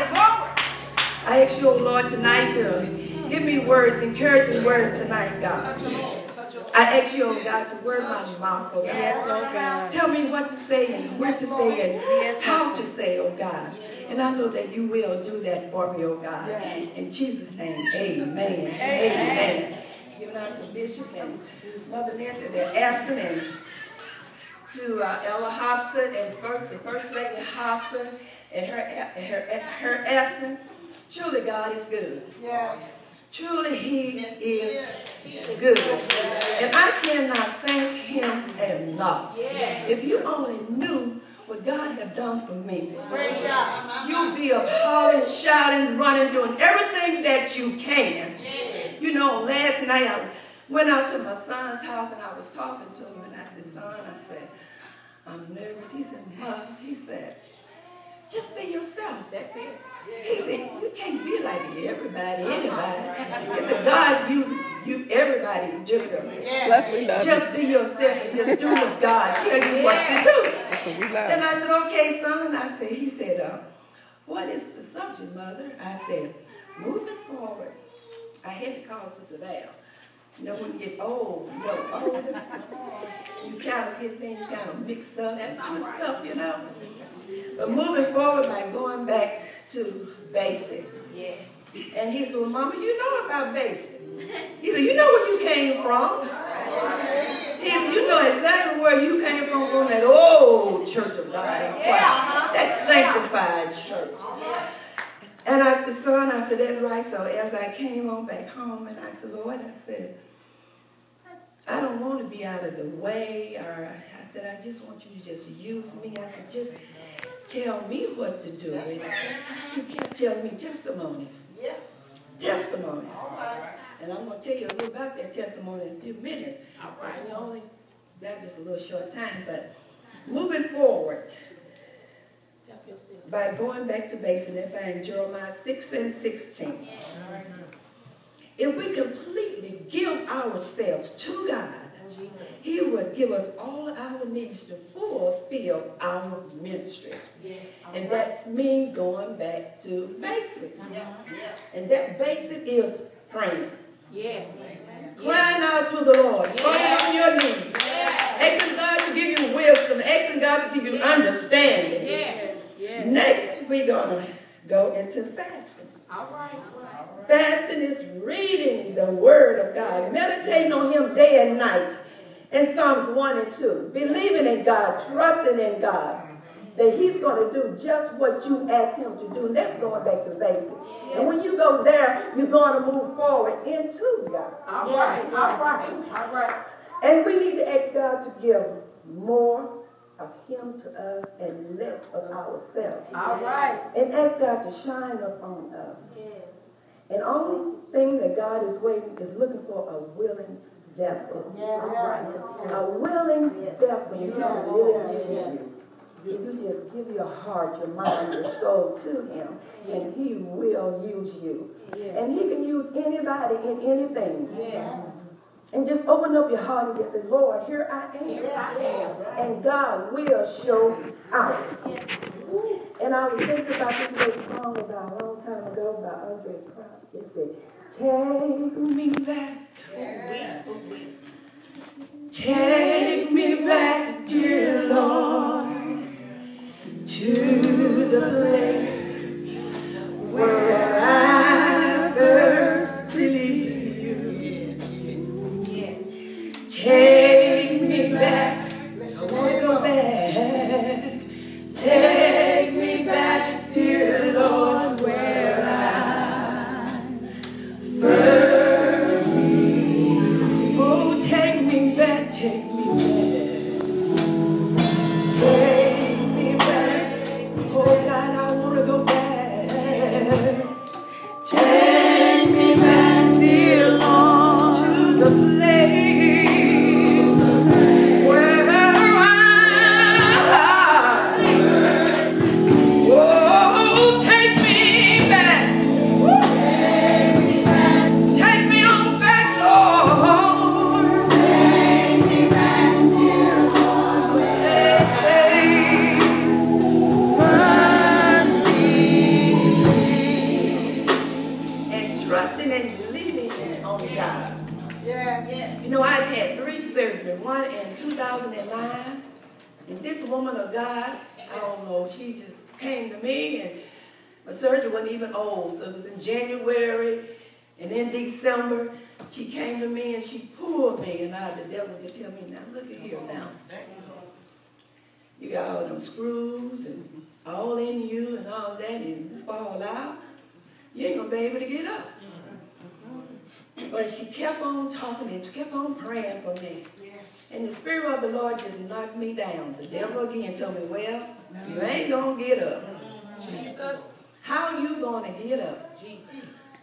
I ask you, O oh Lord, tonight to give me words, encouraging words tonight, God. I ask you, oh God, to word my mouth, oh God. Yes, oh God. Tell me what to say and where to say and yes, how to say, oh God. And I know that you will do that for me, oh God. Yes. In Jesus' name, Jesus amen. Name. Amen. amen. Give it out to Bishop and Mother Nancy, they're to uh, Elder Hobson and first, the First Lady Hobson and her, a- her, her absent. Truly, God is good. Yes. Truly, He is good. Yes. And I cannot thank Him enough. Yes. If you only knew what God had done for me, Praise God. you'll be up hollering, shouting, running, doing everything that you can. You know, last night I went out to my son's house and I was talking to him and I said, son, I said, I'm nervous. He said, Mom, he said, just be yourself. That's it. He said, you can't be like everybody, anybody. He said, God uses you, everybody differently. Plus, we love you. Just be yourself and just do what God tell you what to do. That's what we And. I said, okay, son. And I said, he said, uh, what is the subject, mother? I said, moving forward. I had to call Sister Val. You know, when you get old, you know, older, you kind of get things kind of mixed up That's all twisted right. up, you know. But moving forward by going back to basics. Yes. And he said, well, Mama, you know about basics. He said, you know where you came from. He said, you know exactly where you came from from that old church of God. Christ, That sanctified church. And I said, son, I said, that's right. So as I came on back home and I said, Lord, I said, I don't want to be out of the way. Or I said, I just want you to just use me. I said, just tell me what to do. And you kept telling me testimonies. Yeah. Testimonies. All right. And I'm going to tell you a little about that testimony in a few minutes. Because we only got just a little short time. But moving forward, by going back to basic and find Jeremiah 6 and 16. If we completely give ourselves to God, Jesus. He would give us all our needs to fulfill our ministry. Yes. And that means going back to basic. Uh-huh. Yeah. Yeah. And that basic is praying. Yes. Crying out to the Lord. Falling on your knees. Asking God to give you wisdom. Asking God to give you understanding. Yes. Next, we're going to go into fasting. All right. Fasting is reading the Word of God, meditating on Him day and night. In Psalms 1 and 2, believing in God, trusting in God, that He's going to do just what you ask Him to do. And that's going back to basic. And when you go there, you're going to move forward into God. All right. All right. All right. And we need to ask God to give more of Him to us and less of ourselves. All right. And ask God to shine upon us. Yes. And only thing that God is waiting is looking for a willing vessel. A willing vessel. If you really use you. If you just give your heart, your mind, your soul to Him, and He will use you. And He can use anybody in anything. Yes. And just open up your heart and just say, Lord, here I am. Here I am. And God will show out. And I was thinking about this little song about a long time ago by Andre Crouch. It said, Take me back, take me back, dear Lord, to the place trusting and believing in only God. Yes. You know, I've had three surgeries, one in 2009. And this woman of God, I don't know, she just came to me and my surgery wasn't even old. So it was in January and then December. She came to me and she pulled me and I, the devil just tell me, now look at here now. You got all them screws and all in you and all that and you fall out. You ain't gonna be able to get up. But she kept on talking and she kept on praying for me. And the Spirit of the Lord just knocked me down. The devil again told me, well, you ain't gonna get up. Mm-hmm. Jesus. How are you gonna get up? Jesus.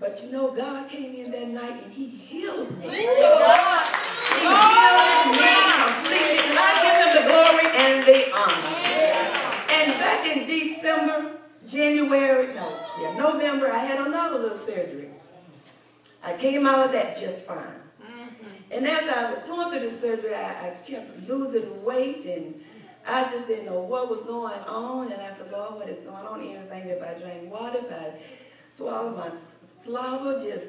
But you know, God came in that night and he healed me. He Thank healed me completely. And I give him the glory and the honor. And back in December, January, no, yeah, November, I had another little surgery. I came out of that just fine. Mm-hmm. And as I was going through the surgery, I, I kept losing weight and I just didn't know what was going on. And I said, Lord, what is going on? Anything if I drink water, if I swallow my slobber, just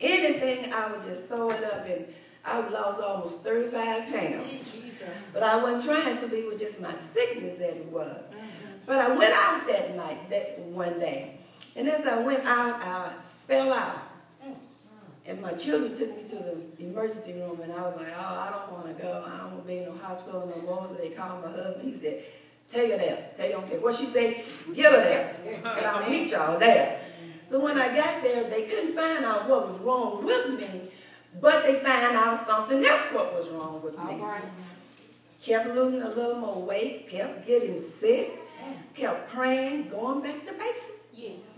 anything, I would just throw it up. And I lost almost 35 pounds. Jesus. But I wasn't trying to be, it was just my sickness that it was. Mm-hmm. But I went out that night, that one day. And as I went out, I fell out. And my children took me to the emergency room, and I was like, oh, I don't want to go. I don't want to be in no hospital no more. So they called my husband. He said, take her there. Take her, okay. What she say? Give her there. And I'll meet y'all there. So when I got there, they couldn't find out what was wrong with me, but they found out something else what was wrong with me right. kept losing a little more weight, kept getting sick, kept praying, going back to basics. Yes.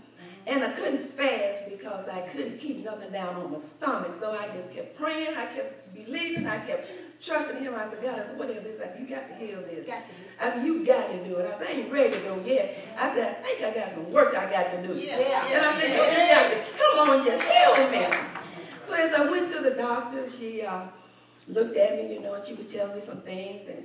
And I couldn't fast because I couldn't keep nothing down on my stomach. So I just kept praying, I kept believing, I kept trusting him. I said, God, I said, whatever this, I said, you got to heal this. Got I said, you got to do it. I said, I ain't ready to go yet. I said, I think I got some work I got to do. Yeah. And I said, just got come on, just heal me. So as I went to the doctor, she uh, looked at me, you know, and she was telling me some things. And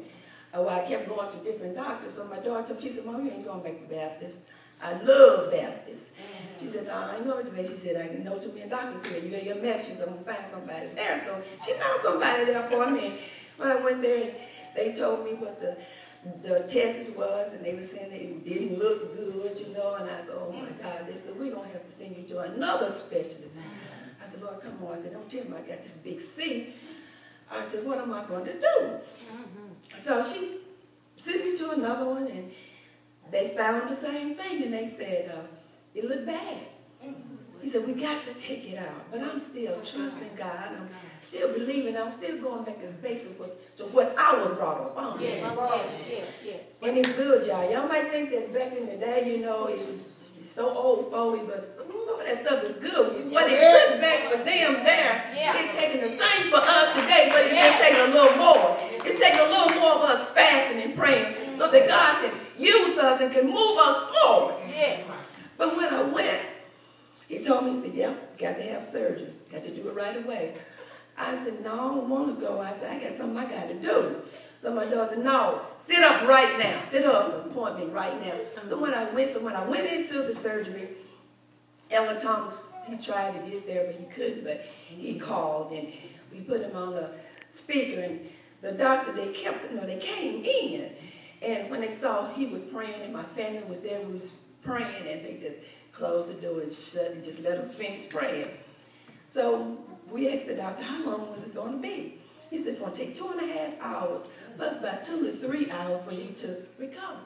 uh, well, I kept going to different doctors. So my daughter, told me, she said, Mom, you ain't going back to Baptist. I love Baptist. Mm-hmm. She said, no, I ain't going to. She said, I know too many doctors here. You got your mess. She said, I'm going to find somebody there. So she found somebody there for me. When I went there, they told me what the the tests was, and they were saying that it didn't look good, you know, and I said, oh my God, they said, we're going to have to send you to another specialist. I said, Lord, come on. I said, don't tell me I got this big C. I said, what am I going to do? Mm-hmm. So she sent me to another one, and they found the same thing, and they said, uh, it looked bad. He said, we got to take it out. But I'm still trusting God. I'm still believing. I'm still going back as basic with, to what I was brought up on. Yes, yes, yes, yes. And it's good, y'all. Y'all might think that back in the day, you know, it was so old fogey, but some of that stuff is good took back for them there, Yeah. it's taking the same for us today, but it's just taking a little more. It's taking a little more of us fasting and praying so that God can and can move us forward. Yes. But when I went, he told me, he said, yeah, got to have surgery. Got to do it right away. I said, no, I don't want to go. I said, I got something I got to do. So my daughter said, no, sit up right now. Sit up, appointment right now. So when I went, so when I went into the surgery, Elder Thomas, he tried to get there, but he couldn't, but he called and we put him on the speaker and the doctor, they kept, no, they came in. And when they saw he was praying and my family was there, we was praying and they just closed the door and shut and just let us finish praying. So we asked the doctor, how long was it going to be? He said, it's going to take two and a half hours, plus about two to three hours for you to recover.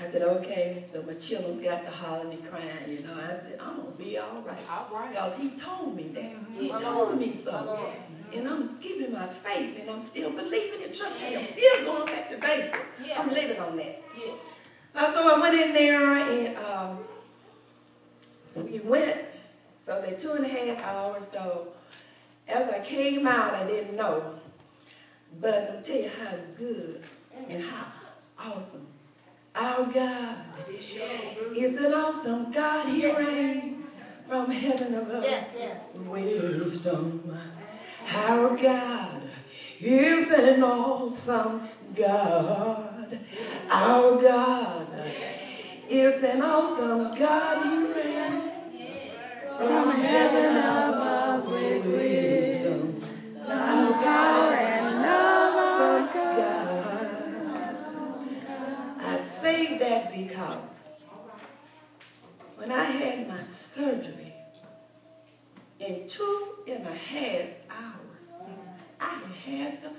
I said, okay. So my children got to hollering and crying, you know. I said, I'm going to be all right. All right. Because he told me that. He mm-hmm. told me so. And I'm keeping my faith, and I'm still believing in and trusting. I'm still going back to basics. I'm living on that. Yes. Uh, so I went in there, and um, we went. So they two and a half hours. So as I came out, I didn't know. But I'll tell you how good and how awesome our God is an awesome God. He reigns from heaven above. Yes, yes. Wisdom. Our God is an awesome God. Our God is an awesome God. He reigns from heaven above with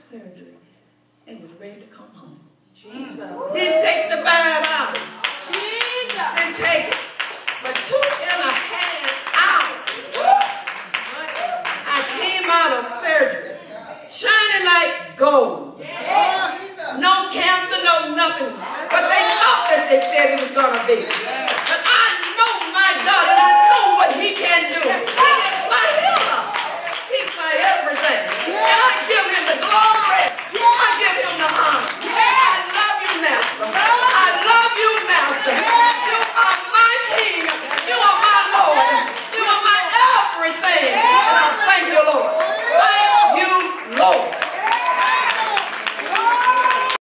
surgery and was ready to come home. Jesus. Didn't take the fine.